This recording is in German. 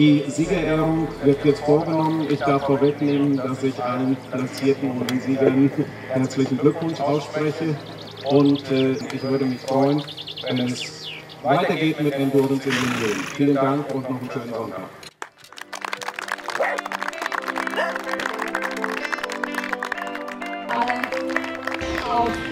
Die Siegerehrung wird jetzt vorgenommen. Ich darf vorwegnehmen, dass ich allen Platzierten und den Siegern herzlichen Glückwunsch ausspreche. Und äh, ich würde mich freuen, wenn es weitergeht mit Endurance in den Leben. Vielen Dank und noch einen schönen Sonntag. Alle